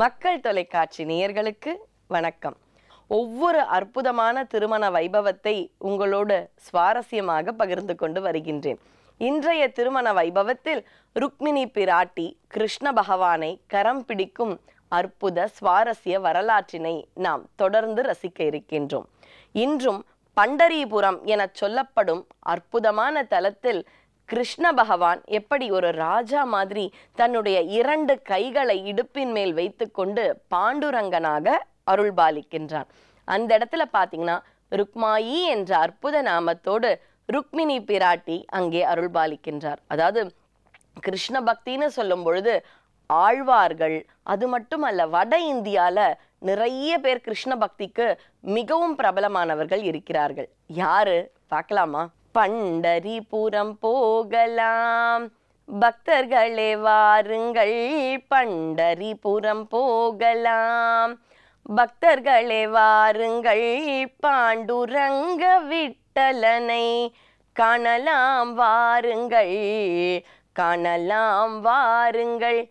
மக்கள் தொலைக்காட்சி நேயர்களுக்கு வணக்கம். ஒவ்வொரு அற்புதமான திருமண வைபவத்தை உங்களோடு சுவாரஸ்யமாக பகிர்ந்து கொண்டு வருகின்றேன். இன்றைய திருமண வைபவத்தில் ருக்மிணி பிராட்டி கிருஷ்ண பகவானை கரம் பிடிக்கும் அற்புத சுவாரஸ்ய வரலாற்றினை நாம் தொடர்ந்து ரசிக்க இருக்கின்றோம். இன்றும் பண்டரிபுரம் என சொல்லப்படும் அற்புதமான தலத்தில் கிருஷ்ண பகவான் எப்படி ஒரு ராஜா மாதிரி தன்னுடைய இரண்டு கைகளை இடுப்பின் மேல் வைத்துக்கொண்டு பாண்டுரங்கனாக அருள்பாலிக்கின்றான் அந்த இடத்துல பாத்தீங்கன்னா ருக்மாயி என்ற அற்புத நாமத்தோடு ருக்மிணி பிராட்டி அங்கே அருள்பாலிக்கின்றார் அதாவது கிருஷ்ண பக்தின்னு சொல்லும் பொழுது ஆழ்வார்கள் அது மட்டுமல்ல வட இந்தியால நிறைய பேர் கிருஷ்ண பக்திக்கு மிகவும் பிரபலமானவர்கள் இருக்கிறார்கள். யாரு? பார்க்கலாமா? பண்டரிபுரம் போகலாம். பக்தர்களே வாருங்கள். பண்டரிபுரம் போகலாம். பக்தர்களே வாருங்கள். பாண்டுரங்க விட்டலனை காணலாம் வாருங்கள். காணலாம் வாருங்கள்.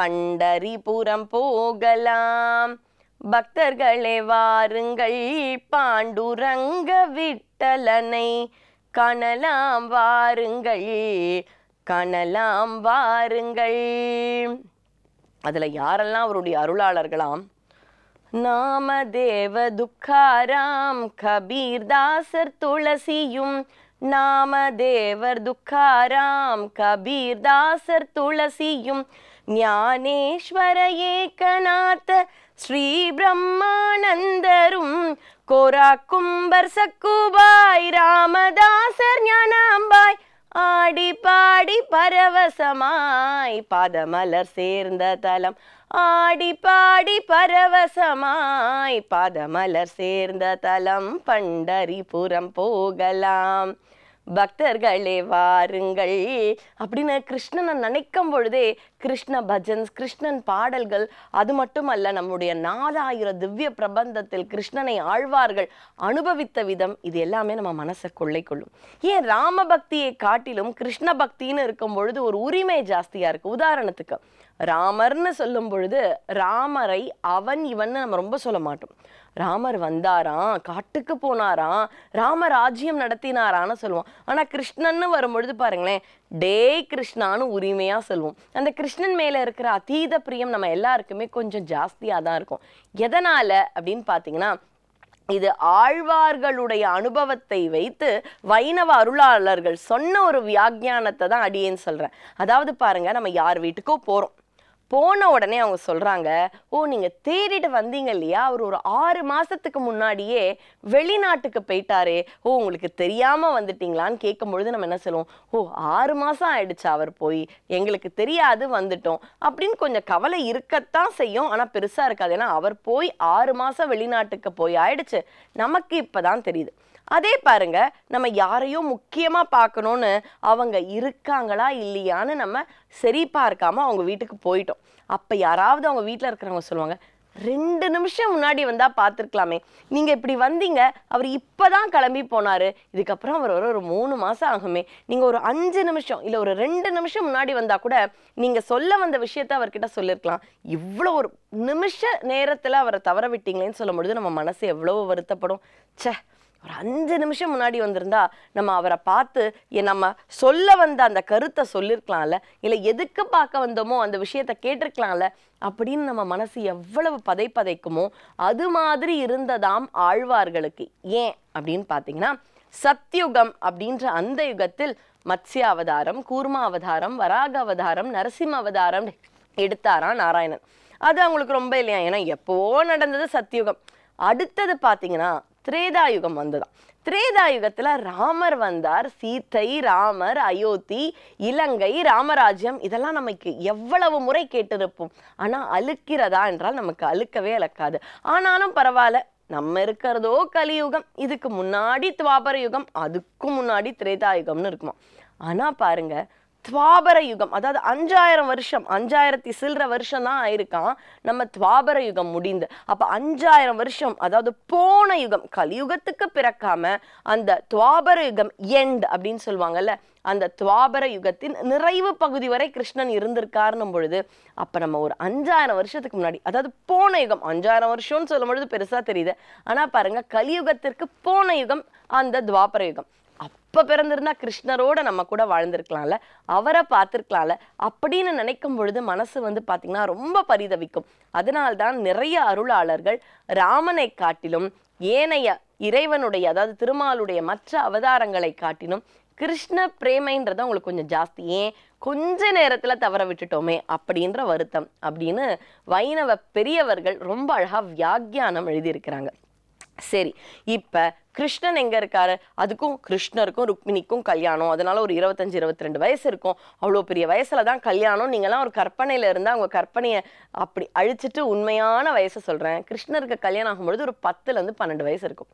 பண்டரிபுரம் போகலாம். பக்தர்களே வாருங்கள். பாண்டுரங்க விட்டலனை காணலாம் வாருங்கள். காணலாம் வாருங்கள். அதில் யாரெல்லாம் அவருடைய அருளாளர்களாம்? நாமதேவ துக்காராம் கபீர்தாசர் துளசியும். நாமதேவர் துக்காராம் கபீர்தாசர் துளசியும். ஞானேஸ்வர ஏகநாத ஸ்ரீ பிரம்மானந்தரும். கோரா கும்பர் சக்குபாய் ராமதாசர் ஞானாம்பாய் ஆடி பாடி பரவசமாய் பாதமலர் சேர்ந்த தலம். ஆடி பாடி பரவசமாய் பாதமலர் சேர்ந்த தலம். பண்டரிபுரம் போகலாம். பக்தர்களே வாருங்கள். அப்படின்னு கிருஷ்ணனை நினைக்கும் பொழுதே கிருஷ்ண பஜன்ஸ் கிருஷ்ணன் பாடல்கள் அது மட்டுமல்ல நம்முடைய நாலாயிர திவ்ய பிரபந்தத்தில் கிருஷ்ணனை ஆழ்வார்கள் அனுபவித்த விதம் இது எல்லாமே நம்ம மனசை கொள்ளை கொள்ளும் ஏன் ராம பக்தியை காட்டிலும் கிருஷ்ண பக்தின்னு இருக்கும் பொழுது ஒரு உரிமை ஜாஸ்தியா இருக்கு? உதாரணத்துக்கு ராமர்னு சொல்லும் பொழுது ராமரை அவன் இவன் நம்ம ரொம்ப சொல்ல மாட்டோம். ராமர் வந்தாராம் காட்டுக்கு போனாராம் ராம ராஜ்யம் நடத்தினாரான்னு சொல்லுவோம். ஆனா கிருஷ்ணன்னு வரும்பொழுது பாருங்களேன் டே கிருஷ்ணான்னு உரிமையாக சொல்லுவோம் அந்த கிருஷ்ணன் மேலே இருக்கிற அதீத பிரியம் நம்ம எல்லாருக்குமே கொஞ்சம் ஜாஸ்தியாக தான் இருக்கும். எதனால் அப்படின்னு பார்த்தீங்கன்னா இது ஆழ்வார்களுடைய அனுபவத்தை வைத்து வைணவ அருளாளர்கள் சொன்ன ஒரு வியாக்கியானத்தை தான் அடியேன்னு சொல்கிறேன் அதாவது பாருங்கள் நம்ம யார் வீட்டுக்கோ போகிறோம் போன உடனே அவங்க சொல்கிறாங்க ஓ நீங்கள் தேடிட்டு வந்தீங்க இல்லையா? அவர் ஒரு ஆறு மாதத்துக்கு முன்னாடியே வெளிநாட்டுக்கு போயிட்டாரு. ஓ உங்களுக்கு தெரியாமல் வந்துட்டீங்களான்னு கேட்கும் பொழுது நம்ம என்ன சொல்லுவோம் ஓ ஆறு மாதம் ஆயிடுச்சு அவர் போய். எங்களுக்கு தெரியாது வந்துட்டோம். அப்படின்னு கொஞ்சம் கவலை இருக்கத்தான் செய்யும். ஆனால் பெருசாக இருக்காது. ஏன்னா அவர் போய் ஆறு மாதம் வெளிநாட்டுக்கு போய் ஆயிடுச்சு. நமக்கு இப்போ தான் தெரியுது. அதே பாருங்க நம்ம யாரையோ முக்கியமா பார்க்கணும்னு அவங்க இருக்காங்களா இல்லையான்னு நம்ம சரி பார்க்காம அவங்க வீட்டுக்கு போயிட்டோம். அப்ப யாராவது அவங்க வீட்டில் இருக்கிறவங்க சொல்லுவாங்க ரெண்டு நிமிஷம் முன்னாடி வந்தா பார்த்துருக்கலாமே. நீங்க இப்படி வந்தீங்க அவர் இப்பதான் கிளம்பி போனாரு. இதுக்கப்புறம் அவர் ஒரு ஒரு மூணு மாசம் ஆகுமே. நீங்க ஒரு அஞ்சு நிமிஷம் இல்ல ஒரு ரெண்டு நிமிஷம் முன்னாடி வந்தா கூட நீங்க சொல்ல வந்த விஷயத்த அவர்கிட்ட சொல்லிருக்கலாம். இவ்வளவு ஒரு நிமிஷ நேரத்துல அவரை தவற விட்டீங்களேன்னு சொல்லும் பொழுது நம்ம மனசு எவ்வளவு வருத்தப்படும். ச்சே ஒரு அஞ்சு நிமிஷம் முன்னாடி வந்திருந்தா நம்ம அவரை பார்த்து நம்ம சொல்ல வந்த அந்த கருத்தை சொல்லியிருக்கலாம்ல இல்லை எதுக்கு பார்க்க வந்தோமோ அந்த விஷயத்த கேட்டிருக்கலாம்ல. அப்படின்னு நம்ம மனசு எவ்வளவு பதை பதைக்குமோ அது மாதிரி இருந்ததாம் ஆழ்வார்களுக்கு. ஏன் அப்படின்னு பார்த்தீங்கன்னா சத்யுகம் அப்படின்ற அந்த யுகத்தில் மத்ஸ்ய அவதாரம் கூர்மா அவதாரம் வராக அவதாரம் நரசிம்ம அவதாரம் எடுத்தாராம் நாராயணன். அது அவங்களுக்கு ரொம்ப இல்லையா? ஏன்னா எப்போவோ நடந்தது சத்யுகம். அடுத்தது பார்த்தீங்கன்னா திரேதாயுகம் வந்துதான் திரேதாயுகத்துல ராமர் வந்தார் சீத்தை ராமர் அயோத்தி இலங்கை ராமராஜ்யம் இதெல்லாம் நமக்கு எவ்வளவு முறை கேட்டிருப்போம். ஆனா அழுக்கிறதா என்றால் நமக்கு அழுக்கவே அழுக்காது. ஆனாலும் பரவாயில்ல நம்ம இருக்கிறதோ கலியுகம் இதுக்கு முன்னாடி துவாபர யுகம் அதுக்கும் முன்னாடி திரேதாயுகம்னு இருக்குமா ஆனா பாருங்க துவாபர யுகம் அதாவது அஞ்சாயிரம் வருஷம் அஞ்சாயிரத்தி சில்லற வருஷம் தான் ஆயிருக்கான். நம்ம துவாபர யுகம் முடிந்து அப்போ அஞ்சாயிரம் வருஷம் அதாவது போன யுகம் கலியுகத்துக்கு பிறக்காம அந்த துவாபர யுகம் எண்ட் அப்படின்னு சொல்லுவாங்கல்ல அந்த துவாபர யுகத்தின் நிறைவு பகுதி வரை கிருஷ்ணன் இருந்திருக்காருன்னும் பொழுது அப்போ நம்ம ஒரு அஞ்சாயிரம் வருஷத்துக்கு முன்னாடி அதாவது போன யுகம் அஞ்சாயிரம் வருஷம்னு சொல்லும் பொழுது பெருசாக தெரியுது. ஆனால் பாருங்கள் கலியுகத்திற்கு போன யுகம் அந்த துவாபர யுகம். அப்போ பிறந்திருந்தா கிருஷ்ணரோட நம்ம கூட வாழ்ந்திருக்கலாம்ல அவரை பார்த்துருக்கலாம்ல. அப்படின்னு நினைக்கும் பொழுது மனசு வந்து பார்த்திங்கன்னா ரொம்ப பரிதவிக்கும். அதனால்தான் நிறைய அருளாளர்கள் ராமனை காட்டிலும் ஏனைய இறைவனுடைய அதாவது திருமாலுடைய மற்ற அவதாரங்களை காட்டிலும் கிருஷ்ண பிரேமைன்றது உங்களுக்கு கொஞ்சம் ஜாஸ்தி. ஏன்? கொஞ்ச நேரத்தில் தவற விட்டுட்டோமே அப்படின்ற வருத்தம் அப்படின்னு வைணவ பெரியவர்கள் ரொம்ப அழகாக வியாக்கியானம் எழுதியிருக்கிறாங்க. சரி இப்போ கிருஷ்ணன் எங்கே இருக்காரு? அதுக்கும் கிருஷ்ணருக்கும் ருக்மிணிக்கும் கல்யாணம். அதனால ஒரு இருபத்தஞ்சு இருபத்தி ரெண்டு வயசு இருக்கும். அவ்வளோ பெரிய வயசுல தான் கல்யாணம். நீங்களாம் ஒரு கற்பனையில இருந்தால் அவங்க கற்பனையை அப்படி அழிச்சிட்டு உண்மையான வயசை சொல்றேன். கிருஷ்ணருக்கு கல்யாணம் ஆகும்பொழுது ஒரு பத்துலேருந்து பன்னெண்டு வயசு இருக்கும்.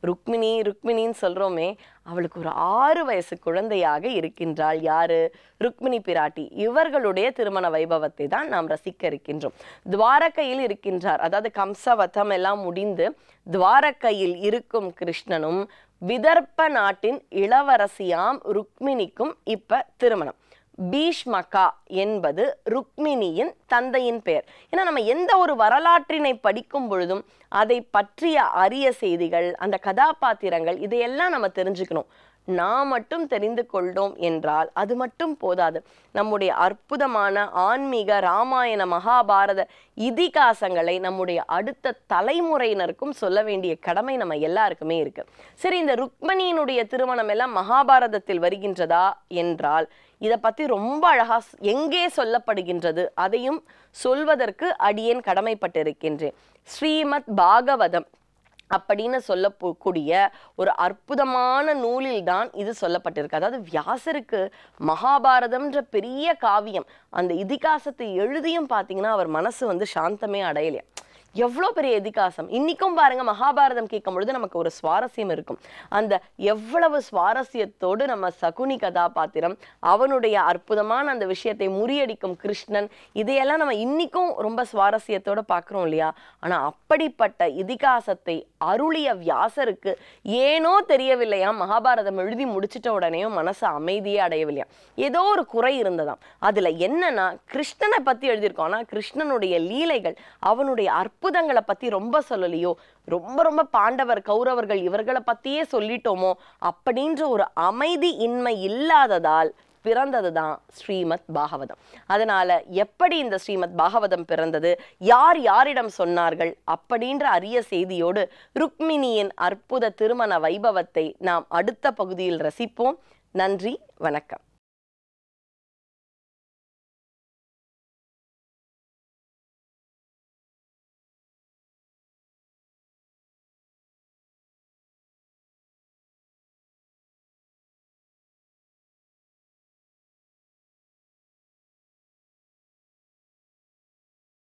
ருக்மிணி ருக்மிணின்னு சொல்கிறோமே அவளுக்கு ஒரு ஆறு வயசு குழந்தையாக இருக்கின்றாள். யாரு? ருக்மிணி பிராட்டி. இவர்களுடைய திருமண வைபவத்தை தான் நாம் ரசிக்க இருக்கின்றோம். துவாரகையில் இருக்கின்றார். அதாவது கம்சவதம் எல்லாம் முடிந்து துவாரகையில் இருக்கும் கிருஷ்ணனும் விதர்ப்ப நாட்டின் இளவரசியாம் ருக்மிணிக்கும் இப்ப திருமணம். பீஷ்மகா என்பது ருக்மிணியின் தந்தையின் பெயர். ஏன்னா நம்ம எந்த ஒரு வரலாற்றினை படிக்கும் பொழுதும் அதை பற்றிய அரிய செய்திகள் அந்த கதாபாத்திரங்கள் இதையெல்லாம் நம்ம தெரிஞ்சுக்கணும். நாம் மட்டும் தெரிந்து கொண்டோம் என்றால் அது மட்டும் போதாது. நம்முடைய அற்புதமான ஆன்மீக ராமாயண மகாபாரத இதிகாசங்களை நம்முடைய அடுத்த தலைமுறையினருக்கும் சொல்ல வேண்டிய கடமை நம்ம எல்லாருக்குமே இருக்கு. சரி இந்த ருக்மணியினுடைய திருமணம் எல்லாம் மகாபாரதத்தில் வருகின்றதா என்றால் இதை பத்தி ரொம்ப அழகா எங்கே சொல்லப்படுகின்றது அதையும் சொல்வதற்கு அடியேன் கடமைப்பட்டிருக்கின்றேன். ஸ்ரீமத் பாகவதம் அப்படின்னு சொல்லக்கூடிய ஒரு அற்புதமான நூலில் தான் இது சொல்லப்பட்டிருக்கு. அதாவது வியாசருக்கு மகாபாரதம்ன்ற பெரிய காவியம் அந்த இதிகாசத்தை எழுதியும் பார்த்தீங்கன்னா அவர் மனசு வந்து சாந்தமே அடையலையா. எவ்வளோ பெரிய எதிகாசம்? இன்னைக்கும் பாருங்க மகாபாரதம் கேட்கும் பொழுது நமக்கு ஒரு சுவாரஸ்யம் இருக்கும். அந்த எவ்வளவு சுவாரஸ்யத்தோடு நம்ம சகுனி கதாபாத்திரம் அவனுடைய அற்புதமான அந்த விஷயத்தை முறியடிக்கும் கிருஷ்ணன் இதையெல்லாம் நம்ம இன்னைக்கும் ரொம்ப சுவாரஸ்யத்தோட பார்க்குறோம் இல்லையா? ஆனா அப்படிப்பட்ட இதிகாசத்தை அருளிய வியாசருக்கு ஏனோ தெரியவில்லையா? மகாபாரதம் எழுதி முடிச்சிட்ட உடனேயும் மனசு அமைதியே அடையவில்லையா? ஏதோ ஒரு குறை இருந்ததாம். அதுல என்னன்னா கிருஷ்ணனை பத்தி எழுதியிருக்கோம். ஆனா கிருஷ்ணனுடைய லீலைகள் அவனுடைய அற்ப அற்புதங்களை பத்தி ரொம்ப சொல்லலையோ? ரொம்ப ரொம்ப பாண்டவர் கௌரவர்கள் இவர்களை பத்தியே சொல்லிட்டோமோ? அப்படின்ற ஒரு அமைதி இன்மை இல்லாததால் பிறந்தது தான் ஸ்ரீமத் பாகவதம். அதனால எப்படி இந்த ஸ்ரீமத் பாகவதம் பிறந்தது? யார் யாரிடம் சொன்னார்கள்? அப்படின்ற அரிய செய்தியோடு ருக்மிணியின் அற்புத திருமண வைபவத்தை நாம் அடுத்த பகுதியில் ரசிப்போம். நன்றி வணக்கம்.